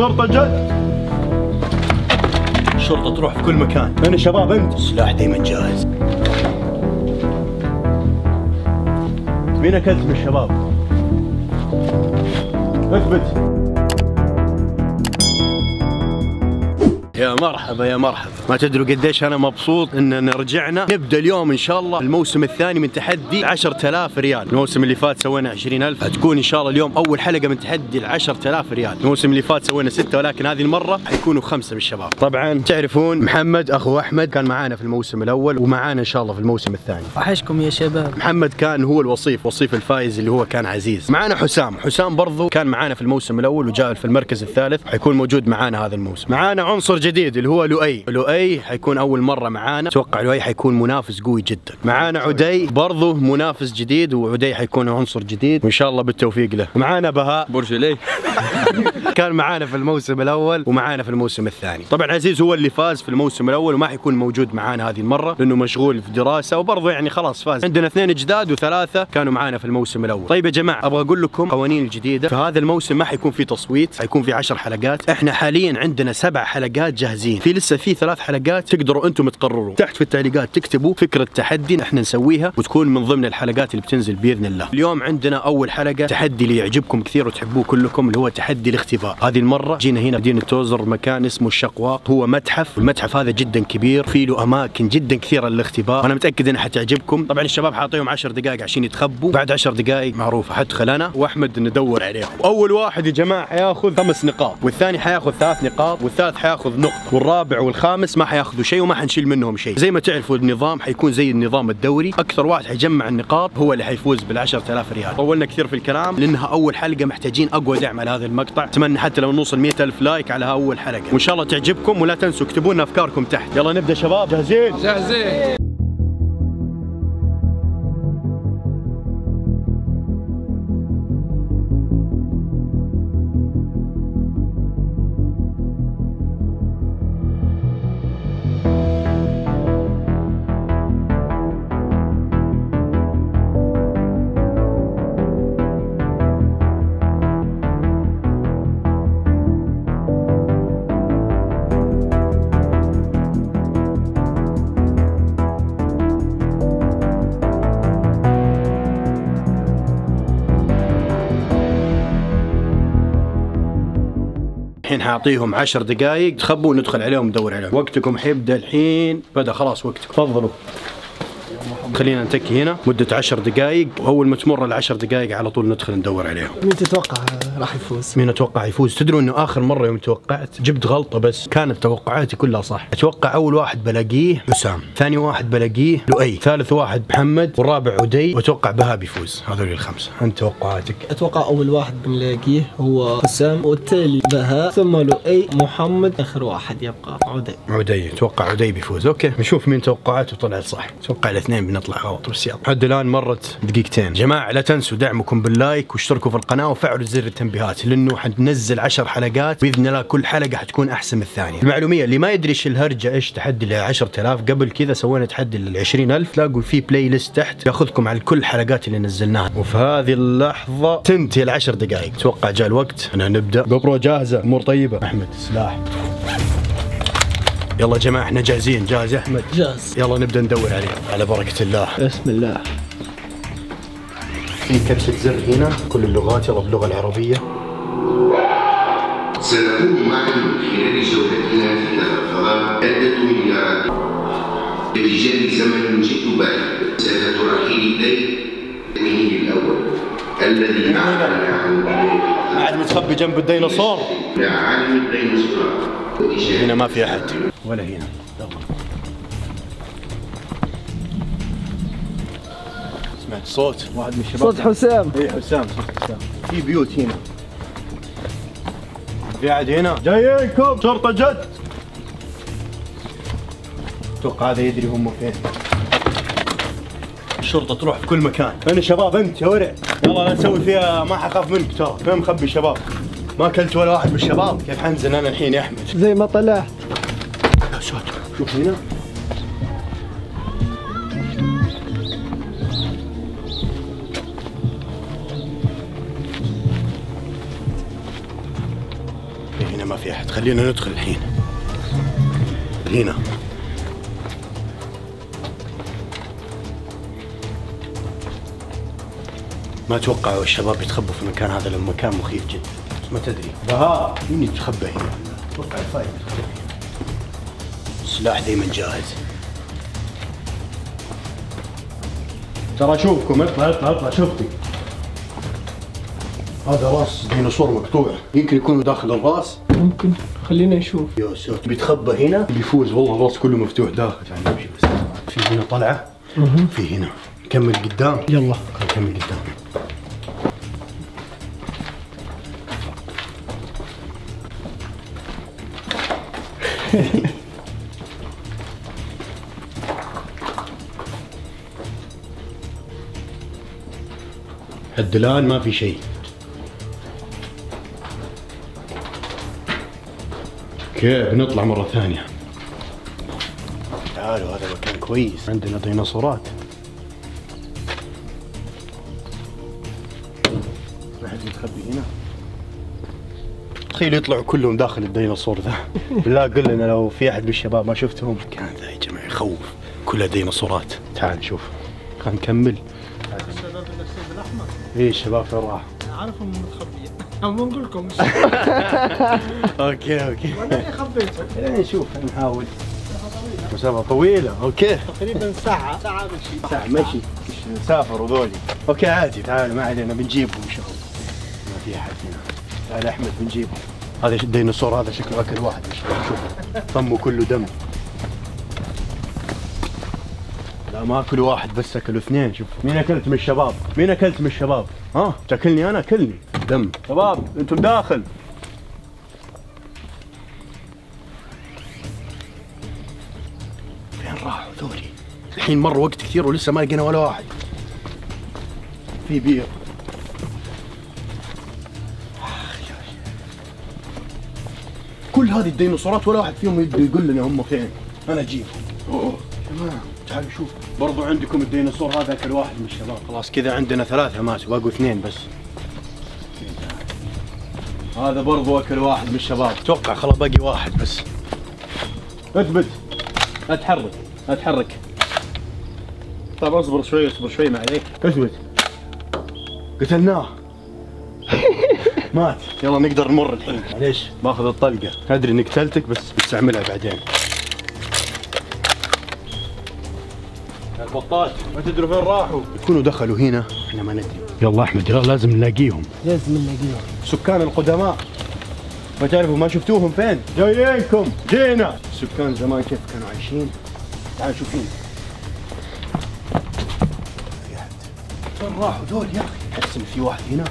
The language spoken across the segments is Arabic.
شرطة جد. الشرطة تروح في كل مكان. أنا شباب أنت. السلاح دايما جاهز. مين أكلت من الشباب؟ اثبت. يا مرحبا يا مرحبا. ما تدروا قديش أنا مبسوط اننا رجعنا. نبدأ اليوم إن شاء الله الموسم الثاني من تحدي 10000 ريال. الموسم اللي فات سوينا 20000 هتكون إن شاء الله اليوم أول حلقة من تحدي ال 10000 ريال. الموسم اللي فات سوينا ستة ولكن هذه المرة حيكونوا خمسة من الشباب طبعا تعرفون محمد أخو أحمد كان معانا في الموسم الأول ومعانا إن شاء الله في الموسم الثاني. وحشكم يا شباب. محمد كان هو الوصيف وصيف الفايز اللي هو كان عزيز. معانا حسام. حسام برضو كان معانا في الموسم الأول وجاء في المركز الثالث. حيكون موجود معانا هذا الموسم. معانا عنصر جديد. اللي هو لؤي. لؤي حيكون أول مرة معانا. أتوقع لؤي حيكون منافس قوي جدا. معانا عدي برضو منافس جديد وعدي حيكون عنصر جديد. وإن شاء الله بالتوفيق له. معانا بهاء. برج ليه؟ كان معانا في الموسم الأول ومعانا في الموسم الثاني. طبعا عزيز هو اللي فاز في الموسم الأول وما حيكون موجود معانا هذه المرة لأنه مشغول في دراسة وبرضه يعني خلاص فاز. عندنا اثنين جداد وثلاثة كانوا معانا في الموسم الأول. طيب يا جماعة أبغى أقول لكم قوانين الجديدة. في هذا الموسم ما حيكون في تصويت حيكون في 10 حلقات. إحنا حاليا عندنا سبع حلقات جاهزين. في لسه في ثلاث حلقات تقدروا أنتم تقرروا. تحت في التعليقات تكتبوا فكرة تحدي إحنا نسويها وتكون من ضمن الحلقات اللي بتنزل بإذن الله. اليوم عندنا أول حلقة تحدي اللي يعجبكم كثير وتحبوه كلكم اللي هو تحدي الاختباء هذه المرة جينا هنا مدينة توزر مكان اسمه الشقواق. هو متحف والمتحف هذا جدا كبير في له أماكن جدا كثيرة للاختباء وأنا متأكد إنها حتعجبكم. طبعا الشباب حاطيهم 10 دقائق عشان يتخبوا. بعد 10 دقائق معروفة حدخل أنا وأحمد ندور عليهم. أول واحد يا جماعة حياخذ خمس نقاط والثاني حياخذ ثلاث نقاط والثالث حياخذ نقطة. والرابع والخامس ما حياخذوا شيء وما حنشيل منهم شيء. زي ما تعرفوا النظام حيكون زي النظام الدوري. أكثر واحد حيجمع النقاط هو اللي حيفوز بال 10000 ريال. طولنا كثير في الكلام لأنها أول حلقة محتاجين أقوى دعم على هذا المقطع. أتمنى حتى لو نوصل 100000 لايك على أول حلقة. وإن شاء الله تعجبكم ولا تنسوا اكتبوا لنا أفكاركم تحت. يلا نبدأ شباب. جاهزين؟ جاهزين. الحين حاعطيهم 10 دقائق تخبوا وندخل عليهم ندور عليهم. وقتكم حيبدا الحين. بدأ خلاص وقتكم. تفضلوا. خلينا نتكي هنا. مدة 10 دقائق وأول ما تمر العشر دقائق على طول ندخل ندور عليهم. مين تتوقع راح يفوز؟ مين أتوقع يفوز؟ تدروا إنه آخر مرة يوم توقعت جبت غلطة بس كانت توقعاتي كلها صح. أتوقع أول واحد بلاقيه حسام. ثاني واحد بلاقيه لؤي. ثالث واحد محمد. والرابع عدي. وأتوقع بهاء بيفوز هذول الخمسة. أنت توقعاتك. أتوقع أول واحد بنلاقيه هو حسام. والتالي بهاء ثم لؤي. محمد. آخر واحد يبقى عدي. عدي. أتوقع عدي بيفوز. أوكي. نشوف مين توقعاته طلعت صح. أتوقع الاثنين غلط بس يلا لحد الآن مرت دقيقتين. جماعة لا تنسوا دعمكم بال like واشتركوا في القناة وفعلوا زر التنبيهات. لأنه حننزل 10 حلقات بإذن الله كل حلقة حتكون أحسن من الثانية. المعلومية اللي ما يدري إيش الهرجة إيش تحدي ل 10000 قبل كذا سوينا تحدي ل 20000 تلاقوا في playlist تحت. يأخذكم على كل الحلقات اللي نزلناها. وفي هذه اللحظة تنتهي العشر دقائق. أتوقع جاء الوقت. أنا نبدأ. GoPro جاهزة أمور طيبة. أحمد سلاح. يلا يا جماعة إحنا جاهزين. جاهز يا أحمد؟ جاهز. يلا نبدأ ندور عليه. على بركة الله. بسم الله. في كبسة زر هنا كل اللغات يلا باللغة العربية. سنقوم معا من خلال جولتنا في هذا الفضاء عدة مليارات. باتجاه زمن جئت بعد مسافة رحيل إليه التمهيد الأول. الذي قاعد متخبي جنب الديناصور. عالم الديناصورات واتجاه هنا ما في أحد. ولا هنا. سمعت صوت؟ واحد من الشباب. صوت حسام. اي حسام صوت حسام. في بيوت هنا. قاعد هنا؟ جايينكم شرطة جد. أتوقع هذا يدري هم فين. الشرطة تروح في كل مكان. أنا شباب أنت يا ورع. يلا لا نسوي فيها ما حخاف منك ترى. فين مخبي شباب ما أكلت ولا واحد من الشباب. كيف حنزل أنا الحين يا أحمد؟ زي ما طلعت. يا ساتر شوف هنا. هنا ما في أحد. خلينا ندخل الحين. هنا. ما أتوقع الشباب يتخبوا في المكان هذا لأنه مكان مخيف جدا. ما تدري. بهاء مين يتخبى هنا؟ أتوقع هنا. السلاح دائما جاهز. ترى اشوفكم اطلع اطلع اطلع شوفني هذا راس ديناصور مقطوع. يمكن يكون داخل الراس. ممكن. خلينا نشوف. يا ساتر. بيتخبى هنا بيفوز. والله الراس كله مفتوح. داخل يعني نمشي بس. في هنا طلعة. في هنا. نكمل قدام. يلا. نكمل قدام. الان ما في شيء. كيف؟ نطلع مرة ثانية. تعالوا هذا مكان كويس. عندنا ديناصورات. ما حد متخبي هنا؟ تخيل يطلعوا كلهم داخل الديناصور ذا. بالله قل لنا لو في أحد من الشباب ما شفتهم. كان ذا يا جماعة يخوف كلها ديناصورات تعال نشوف خلينا نكمل. بالاحمر إيه الشباب فين راح عارفهم متخبيين أنا بنقول لكم. okay okay. وأنا اللي خبيته خلينا نشوف نحاول. مسافة طويلة. okay. تقريبا ساعة. ساعة مشي. ساعة مشي. سافروا ذولي. okay عادي. تعال ما علينا بنجيبهم إن شاء الله. ما في أحد هنا. تعال أحمد بنجيبهم. هذا الديناصور هذا شكله أكل واحد. شوف. فمه كله دم. لا ما اكلوا واحد بس أكلوا اثنين شوف. مين أكلت من الشباب؟ مين أكلت من الشباب؟ ها؟ تاكلني أنا؟ اكلني دم. شباب أنتم داخل. فين راحوا ذولي؟ الحين مر وقت كثير ولسه ما لقينا ولا واحد. في بير. كل هذه الديناصورات ولا واحد فيهم يقول لنا هم فين. أنا اجيبهم أوه. جماعة تعالوا شوف. برضو عندكم الديناصور هذا كل واحد من الشباب. خلاص كذا عندنا ثلاثة ماتوا باقوا اثنين بس. هذا برضو أكل واحد من الشباب. أتوقع خلاص باقي واحد بس. اثبت. اتحرك اتحرك. طيب اصبر شوي اصبر شوي ما عليك. اثبت. قتلناه. مات. يلا نقدر نمر الحين. معليش. باخذ الطلقة. ادري اني قتلتك بس بستعملها بعدين. البطات ما تدروا فين راحوا. يكونوا دخلوا هنا إحنا ما ندري. يلا أحمد يلا لازم نلاقيهم. لازم نلاقيهم. سكان القدماء. ما تعرفوا ما شفتوهم فين؟ جايينكم. جينا. سكان زمان كيف كانوا عايشين؟ تعال شوف هنا في أحد. فين راحوا دول يا أخي؟ احس إن في واحد هنا.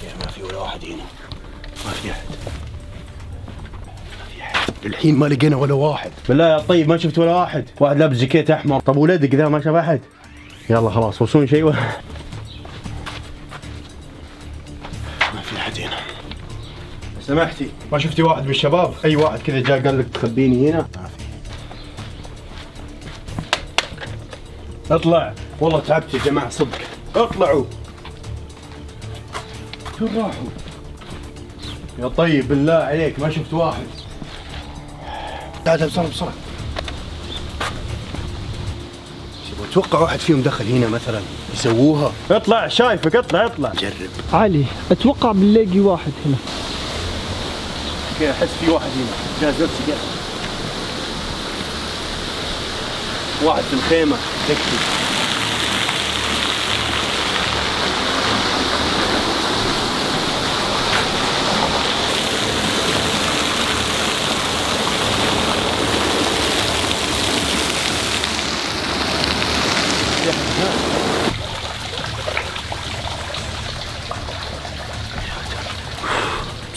كيف ما في ولا واحد هنا؟ ما في احد ما في أحد. الحين ما لقينا ولا واحد. بالله يا طيب ما شفت ولا واحد. واحد لابس جاكيت أحمر. طب ولدك ذا ما شاف أحد؟ يلا خلاص وصلون شيء ولا؟ ما في أحد هنا. سمحتي. ما شفتي واحد من الشباب؟ أي واحد كذا جاء قال لك تخبيني هنا؟ ما في. اطلع. والله تعبت يا جماعة صدق. اطلعوا. فين راحوا؟ يا طيب بالله عليك ما شفت واحد. تعال تعال بسرعة بسرعة. أتوقع واحد فيهم دخل هنا مثلا يسووها؟ اطلع شايفك اطلع اطلع. جرب. علي أتوقع بنلاقي واحد هنا. okay أحس في واحد هنا. جاز نفسي جاز واحد في الخيمة. يكفي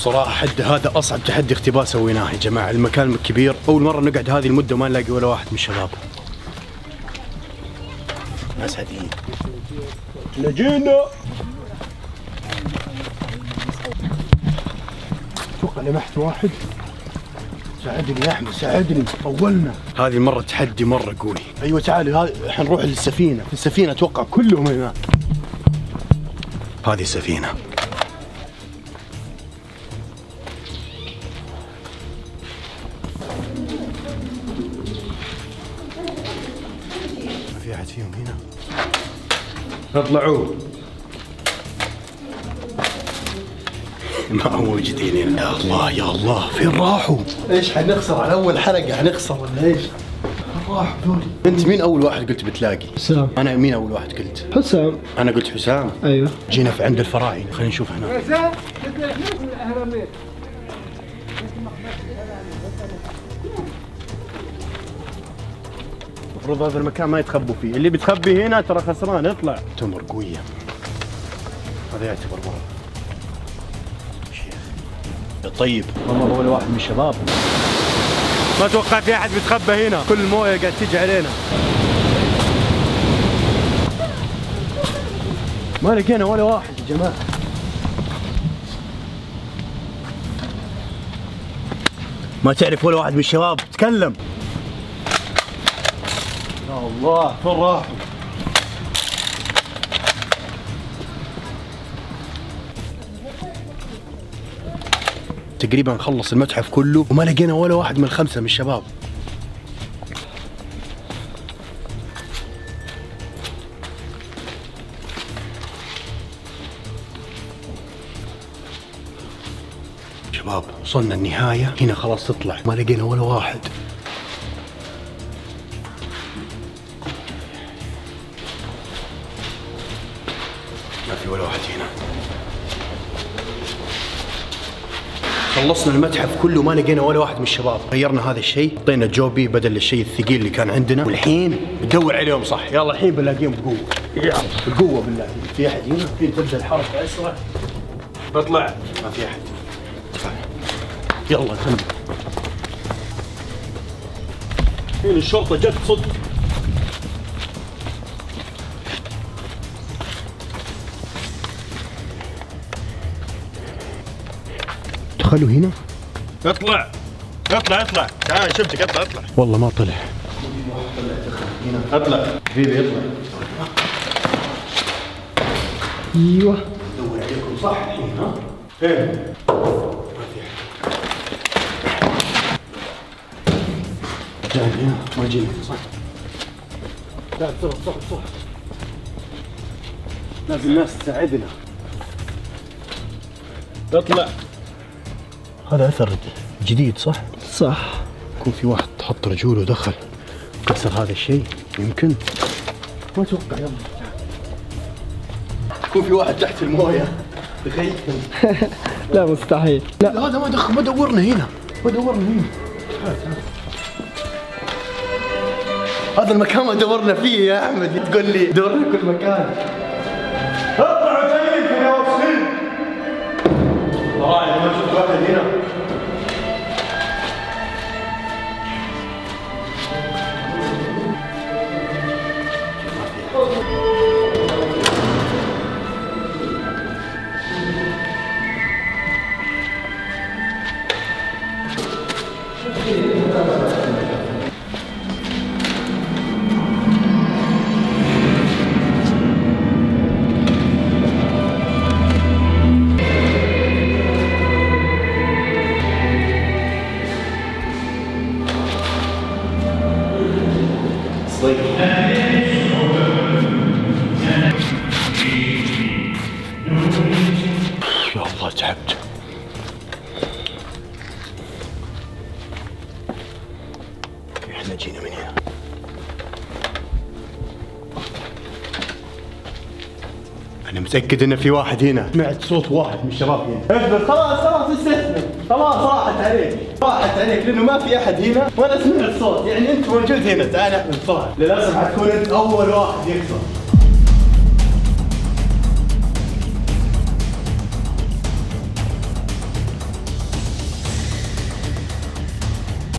بصراحة حد هذا أصعب تحدي اختبار سويناه يا جماعة. المكان كبير. أول مرة نقعد هذه المدة وما نلاقي ولا واحد من الشباب. ناس عاديين. نجينا. أتوقع لمحت واحد. ساعدني يا أحمد ساعدني. طولنا. هذه المرة تحدي مرة قوي. أيوه هذه حنروح للسفينة. في السفينة أتوقع كلهم هناك. هذه السفينة فيهم هنا. اطلعوا. ما هو موجودين هنا يا الله يا الله. فين راحوا؟ إيش حنخسر؟ على أول حلقة حنخسر ولا إيش؟ فين راحوا دولي؟ أنت مين أول واحد قلت بتلاقي؟ حسام. أنا مين أول واحد قلت؟ حسام. أنا قلت حسام. أيوه. جينا في عند الفراعنة. خلينا نشوف هنا. المفروض هذا المكان ما يتخبوا فيه. اللي بتخبي هنا ترى خسران. اطلع. تمر قوية. هذا يعتبر مرض طيب. والله ولا واحد من الشباب. ما أتوقع في أحد بيتخبى هنا. كل المويه قاعد تيجي علينا. ما لقينا ولا واحد يا جماعة. ما تعرف ولا واحد من الشباب. تكلم. الله فين راحوا تقريبا خلص المتحف كله وما لقينا ولا واحد من الخمسة من الشباب. شباب وصلنا النهاية. هنا خلاص تطلع. ما لقينا ولا واحد. خلصنا المتحف كله ما لقينا ولا واحد من الشباب. غيرنا هذا الشيء حطينا جوبي بدل الشيء الثقيل اللي كان عندنا. والحين ندور عليهم صح؟ يلا الحين بنلاقيهم بقوة. يلا بقوة بالله. في أحد هنا؟ في تبدأ الحركة أسرع. بطلع. ما في أحد. يلا كمل. الحين الشرطة جت صدق. دخلوا هنا؟ اطلع. اطلع اطلع. تعال شفتك اطلع اطلع. والله ما طلع. اطلع. حبيبي يطلع أيوه. دور عليكم صح الحين ها فين جاي هنا ما جينا صح. لا بسرعة بسرعة بسرعة لازم الناس تساعدنا. اطلع. هذا أثر جديد صح؟ صح. يكون في واحد حط رجوله ودخل كسر هذا الشيء يمكن. ما أتوقع يلا. يكون في واحد تحت الموية. تخيل لا مستحيل. لا. هذا ما دخل ما دورنا هنا. ما دورنا هنا. تعال تعال. هذا المكان ما دورنا فيه يا أحمد. تقول لي دورنا كل مكان. أنا متأكد إن في واحد هنا. سمعت صوت واحد من الشباب هنا. اثبت خلاص خلاص استسلم. خلاص راحت عليك. راحت عليك لأنه ما في أحد هنا وأنا سمعت صوت. يعني أنت موجود هنا تعال احمد بسرعة للأسف حتكون أنت أول واحد يكسر.